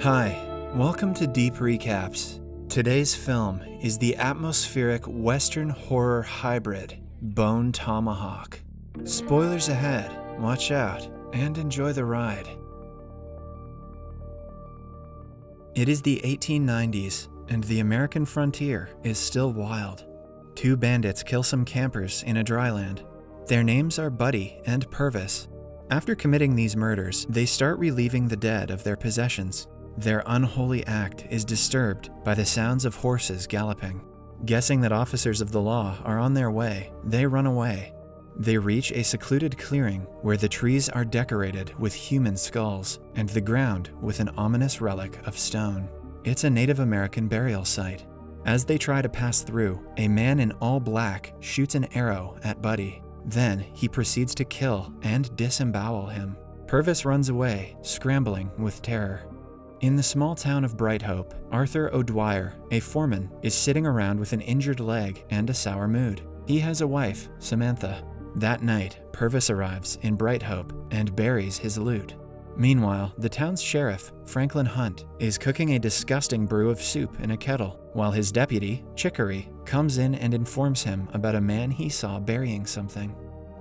Hi, welcome to Deep Recaps. Today's film is the atmospheric Western horror hybrid Bone Tomahawk. Spoilers ahead, watch out, and enjoy the ride. It is the 1890s, and the American frontier is still wild. Two bandits kill some campers in a dryland. Their names are Buddy and Purvis. After committing these murders, they start relieving the dead of their possessions. Their unholy act is disturbed by the sounds of horses galloping. Guessing that officers of the law are on their way, they run away. They reach a secluded clearing where the trees are decorated with human skulls and the ground with an ominous relic of stone. It's a Native American burial site. As they try to pass through, a man in all black shoots an arrow at Buddy. Then he proceeds to kill and disembowel him. Purvis runs away, scrambling with terror. In the small town of Bright Hope, Arthur O'Dwyer, a foreman, is sitting around with an injured leg and a sour mood. He has a wife, Samantha. That night, Purvis arrives in Bright Hope and buries his loot. Meanwhile, the town's sheriff, Franklin Hunt, is cooking a disgusting brew of soup in a kettle, while his deputy, Chicory, comes in and informs him about a man he saw burying something.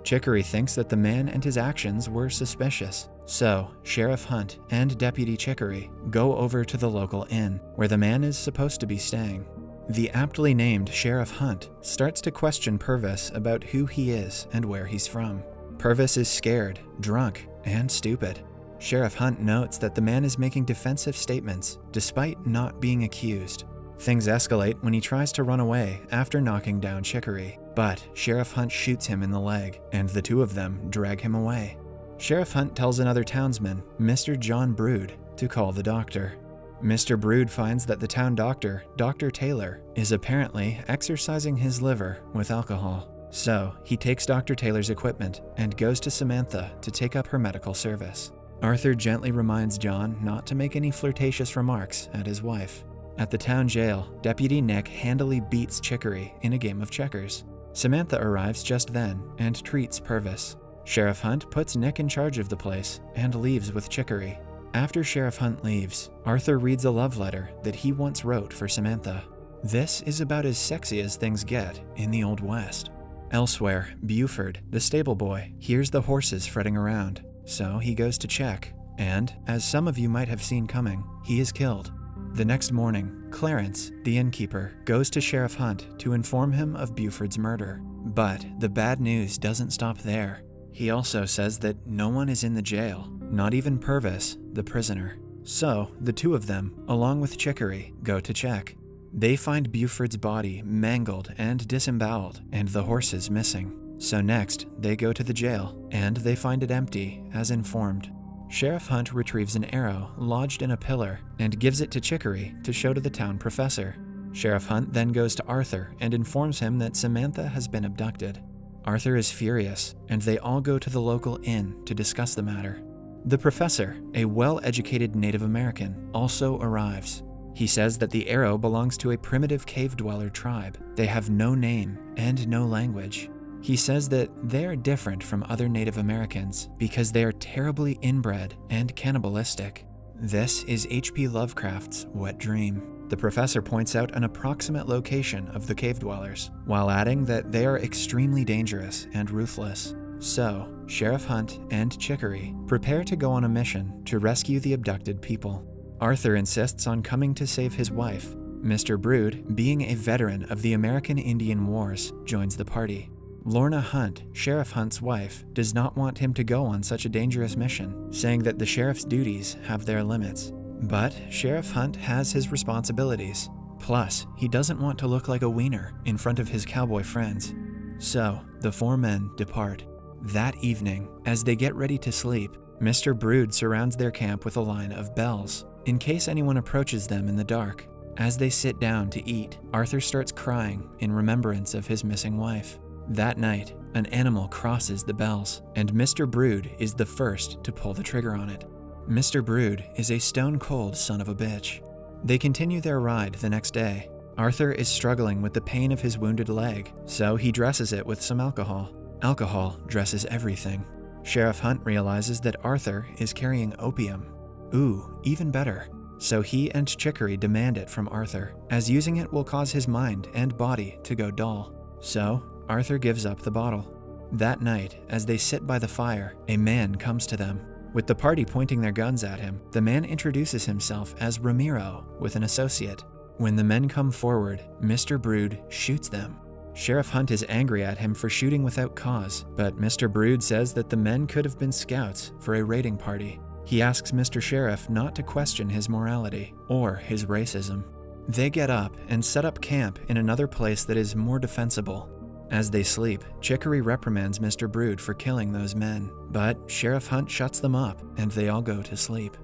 Chicory thinks that the man and his actions were suspicious. So, Sheriff Hunt and Deputy Chicory go over to the local inn, where the man is supposed to be staying. The aptly named Sheriff Hunt starts to question Purvis about who he is and where he's from. Purvis is scared, drunk, and stupid. Sheriff Hunt notes that the man is making defensive statements despite not being accused. Things escalate when he tries to run away after knocking down Chicory, but Sheriff Hunt shoots him in the leg, and the two of them drag him away. Sheriff Hunt tells another townsman, Mr. John Brood, to call the doctor. Mr. Brood finds that the town doctor, Dr. Taylor, is apparently exercising his liver with alcohol. So, he takes Dr. Taylor's equipment and goes to Samantha to take up her medical service. Arthur gently reminds John not to make any flirtatious remarks at his wife. At the town jail, Deputy Nick handily beats Chicory in a game of checkers. Samantha arrives just then and treats Purvis. Sheriff Hunt puts Nick in charge of the place and leaves with Chicory. After Sheriff Hunt leaves, Arthur reads a love letter that he once wrote for Samantha. This is about as sexy as things get in the Old West. Elsewhere, Buford, the stable boy, hears the horses fretting around, so he goes to check, and, as some of you might have seen coming, he is killed. The next morning, Clarence, the innkeeper, goes to Sheriff Hunt to inform him of Buford's murder. But the bad news doesn't stop there. He also says that no one is in the jail, not even Purvis, the prisoner. So, the two of them, along with Chicory, go to check. They find Buford's body mangled and disemboweled, and the horses missing. So next, they go to the jail, and they find it empty, as informed. Sheriff Hunt retrieves an arrow lodged in a pillar and gives it to Chicory to show to the town professor. Sheriff Hunt then goes to Arthur and informs him that Samantha has been abducted. Arthur is furious, and they all go to the local inn to discuss the matter. The professor, a well educated Native American, also arrives. He says that the arrow belongs to a primitive cave dweller tribe. They have no name and no language. He says that they are different from other Native Americans because they are terribly inbred and cannibalistic. This is H.P. Lovecraft's wet dream. The professor points out an approximate location of the cave dwellers, while adding that they are extremely dangerous and ruthless. So, Sheriff Hunt and Chicory prepare to go on a mission to rescue the abducted people. Arthur insists on coming to save his wife. Mr. Brood, being a veteran of the American Indian Wars, joins the party. Lorna Hunt, Sheriff Hunt's wife, does not want him to go on such a dangerous mission, saying that the sheriff's duties have their limits. But Sheriff Hunt has his responsibilities. Plus, he doesn't want to look like a wiener in front of his cowboy friends. So, the four men depart. That evening, as they get ready to sleep, Mr. Brood surrounds their camp with a line of bells, in case anyone approaches them in the dark. As they sit down to eat, Arthur starts crying in remembrance of his missing wife. That night, an animal crosses the bells, and Mr. Brood is the first to pull the trigger on it. Mr. Brood is a stone cold son of a bitch. They continue their ride the next day. Arthur is struggling with the pain of his wounded leg, so he dresses it with some alcohol. Alcohol dresses everything. Sheriff Hunt realizes that Arthur is carrying opium. Ooh, even better. so he and Chicory demand it from Arthur, as using it will cause his mind and body to go dull. So, Arthur gives up the bottle. That night, as they sit by the fire, a man comes to them. With the party pointing their guns at him, the man introduces himself as Ramiro with an associate. When the men come forward, Mr. Brood shoots them. Sheriff Hunt is angry at him for shooting without cause, but Mr. Brood says that the men could have been scouts for a raiding party. He asks Mr. Sheriff not to question his morality or his racism. They get up and set up camp in another place that is more defensible. As they sleep, Chicory reprimands Mr. Brood for killing those men, but Sheriff Hunt shuts them up and they all go to sleep.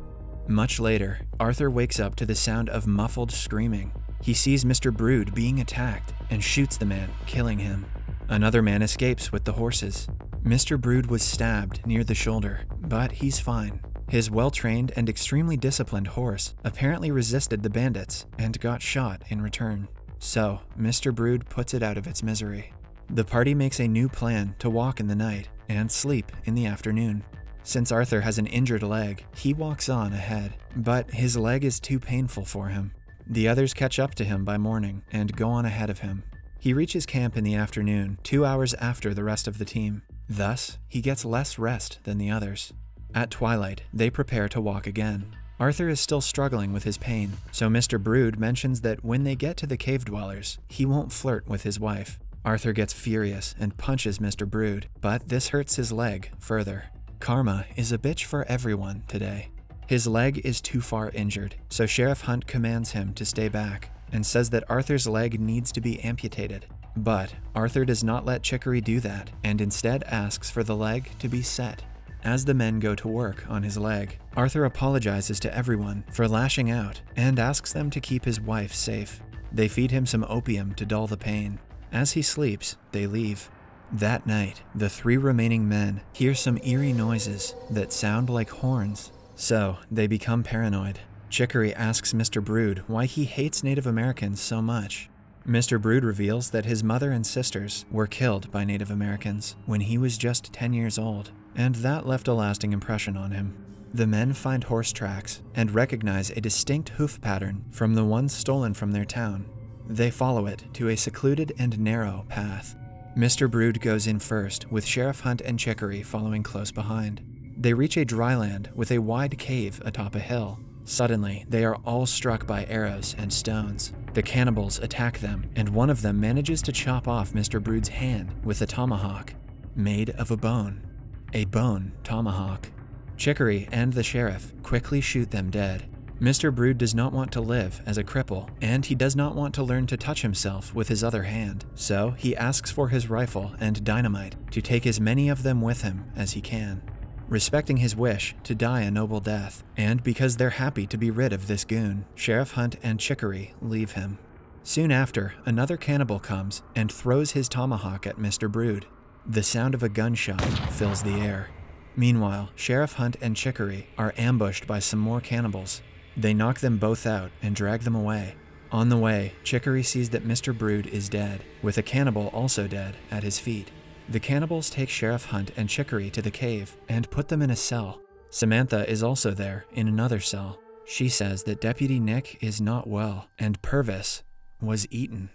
Much later, Arthur wakes up to the sound of muffled screaming. He sees Mr. Brood being attacked and shoots the man, killing him. Another man escapes with the horses. Mr. Brood was stabbed near the shoulder, but he's fine. His well trained and extremely disciplined horse apparently resisted the bandits and got shot in return. So, Mr. Brood puts it out of its misery. The party makes a new plan to walk in the night and sleep in the afternoon. Since Arthur has an injured leg, he walks on ahead, but his leg is too painful for him. The others catch up to him by morning and go on ahead of him. He reaches camp in the afternoon, two hours after the rest of the team. Thus, he gets less rest than the others. At twilight, they prepare to walk again. Arthur is still struggling with his pain, so Mr. Brood mentions that when they get to the cave dwellers, he won't flirt with his wife. Arthur gets furious and punches Mr. Brood, but this hurts his leg further. Karma is a bitch for everyone today. His leg is too far injured, so Sheriff Hunt commands him to stay back and says that Arthur's leg needs to be amputated. But Arthur does not let Chicory do that and instead asks for the leg to be set. As the men go to work on his leg, Arthur apologizes to everyone for lashing out and asks them to keep his wife safe. They feed him some opium to dull the pain. As he sleeps, they leave. That night, the three remaining men hear some eerie noises that sound like horns. So, they become paranoid. Chicory asks Mr. Brood why he hates Native Americans so much. Mr. Brood reveals that his mother and sisters were killed by Native Americans when he was just 10 years old and that left a lasting impression on him. The men find horse tracks and recognize a distinct hoof pattern from the ones stolen from their town. They follow it to a secluded and narrow path. Mr. Brood goes in first, with Sheriff Hunt and Chicory following close behind. They reach a dryland with a wide cave atop a hill. Suddenly, they are all struck by arrows and stones. The cannibals attack them, and one of them manages to chop off Mr. Brood's hand with a tomahawk, made of a bone a bone tomahawk. Chicory and the sheriff quickly shoot them dead. Mr. Brood does not want to live as a cripple, and he does not want to learn to touch himself with his other hand, so he asks for his rifle and dynamite to take as many of them with him as he can. Respecting his wish to die a noble death, and because they're happy to be rid of this goon, Sheriff Hunt and Chicory leave him. Soon after, another cannibal comes and throws his tomahawk at Mr. Brood, the sound of a gunshot fills the air. Meanwhile, Sheriff Hunt and Chicory are ambushed by some more cannibals. They knock them both out and drag them away. On the way, Chicory sees that Mr. Brood is dead, with a cannibal also dead at his feet. The cannibals take Sheriff Hunt and Chicory to the cave and put them in a cell. Samantha is also there in another cell. She says that Deputy Nick is not well and Purvis was eaten.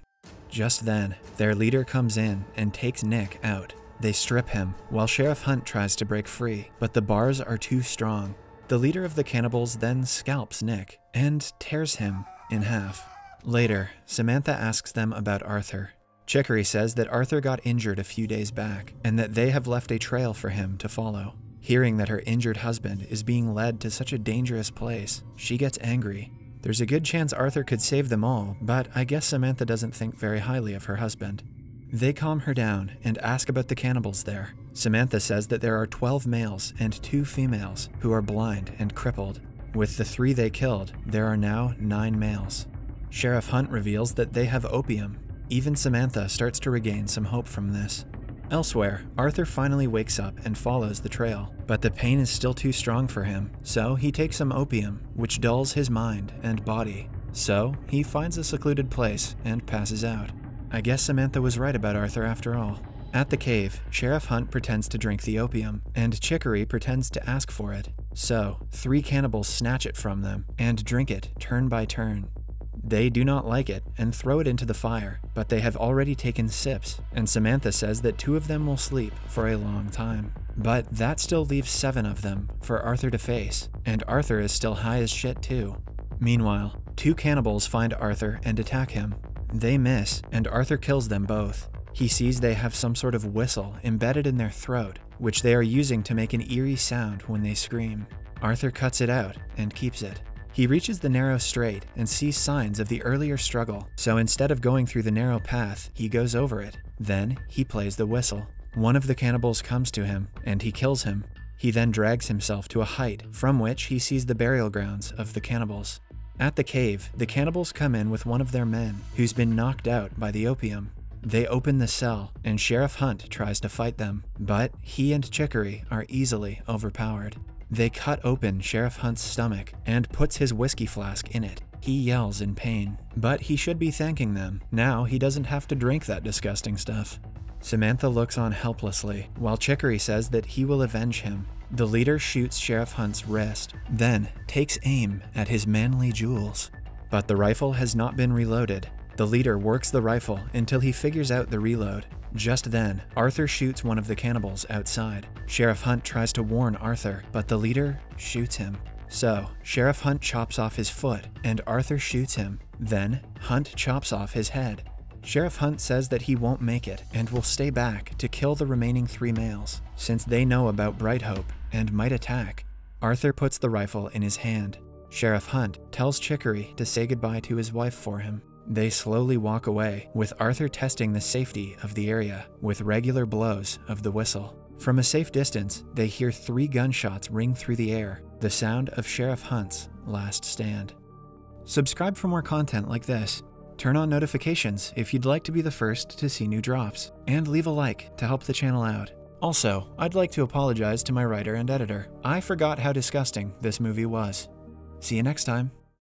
Just then, their leader comes in and takes Nick out. They strip him, while Sheriff Hunt tries to break free, but the bars are too strong. The leader of the cannibals then scalps Nick and tears him in half. Later, Samantha asks them about Arthur. Chicory says that Arthur got injured a few days back and that they have left a trail for him to follow. Hearing that her injured husband is being led to such a dangerous place, she gets angry there's a good chance Arthur could save them all, but I guess Samantha doesn't think very highly of her husband. They calm her down and ask about the cannibals there. Samantha says that there are 12 males and 2 females who are blind and crippled. With the three they killed, there are now 9 males. Sheriff Hunt reveals that they have opium. Even Samantha starts to regain some hope from this. Elsewhere, Arthur finally wakes up and follows the trail, but the pain is still too strong for him, so he takes some opium, which dulls his mind and body. So, he finds a secluded place and passes out. I guess Samantha was right about Arthur after all. At the cave, Sheriff Hunt pretends to drink the opium, and Chicory pretends to ask for it. So, three cannibals snatch it from them and drink it turn by turn. They do not like it and throw it into the fire, but they have already taken sips, and Samantha says that two of them will sleep for a long time. But that still leaves seven of them for Arthur to face, and Arthur is still high as shit too. Meanwhile, two cannibals find Arthur and attack him. They miss, and Arthur kills them both. He sees they have some sort of whistle embedded in their throat, which they are using to make an eerie sound when they scream. Arthur cuts it out and keeps it. He reaches the narrow strait and sees signs of the earlier struggle, so instead of going through the narrow path, he goes over it. Then he plays the whistle. One of the cannibals comes to him, and he kills him. He then drags himself to a height from which he sees the burial grounds of the cannibals. At the cave, the cannibals come in with one of their men, who's been knocked out by the opium. They open the cell, and Sheriff Hunt tries to fight them, but he and Chicory are easily overpowered. They cut open Sheriff Hunt's stomach and puts his whiskey flask in it. He yells in pain, but he should be thanking them. Now he doesn't have to drink that disgusting stuff. Samantha looks on helplessly, while Chicory says that he will avenge him. The leader shoots Sheriff Hunt's wrist, then takes aim at his manly jewels. But the rifle has not been reloaded, the leader works the rifle until he figures out the reload. Just then, Arthur shoots one of the cannibals outside. Sheriff Hunt tries to warn Arthur, but the leader shoots him. So, Sheriff Hunt chops off his foot, and Arthur shoots him. Then, Hunt chops off his head. Sheriff Hunt says that he won't make it and will stay back to kill the remaining three males, since they know about Bright Hope and might attack. Arthur puts the rifle in his hand. Sheriff Hunt tells Chicory to say goodbye to his wife for him. They slowly walk away, with Arthur testing the safety of the area with regular blows of the whistle. From a safe distance, they hear three gunshots ring through the air, the sound of Sheriff Hunt's last stand. Subscribe for more content like this. Turn on notifications if you'd like to be the first to see new drops, and leave a like to help the channel out. Also, I'd like to apologize to my writer and editor. I forgot how disgusting this movie was. See you next time.